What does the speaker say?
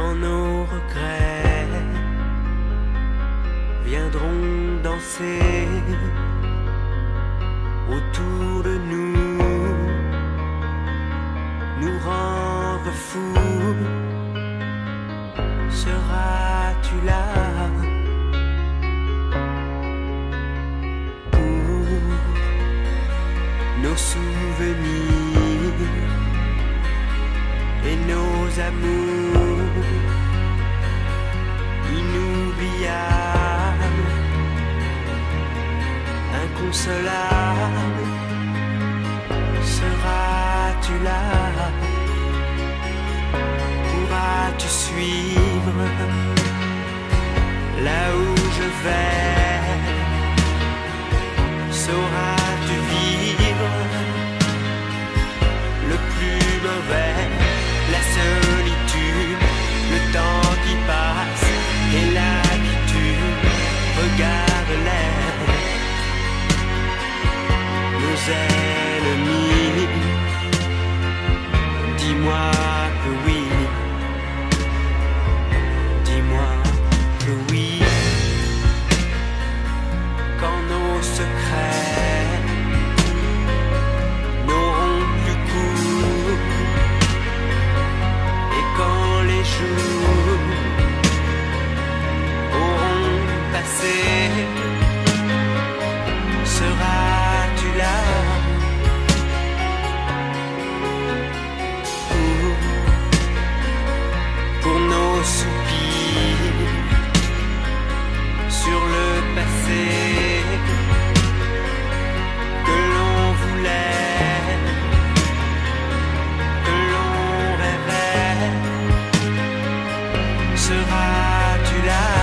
nos regrets viendront danser autour de nous, nous rendre fous. Seras-tu là pour nos souvenirs et nos amours? Inconsolables? Seras-tu là? Pourras-tu suivre là où je vais? seras-tu là?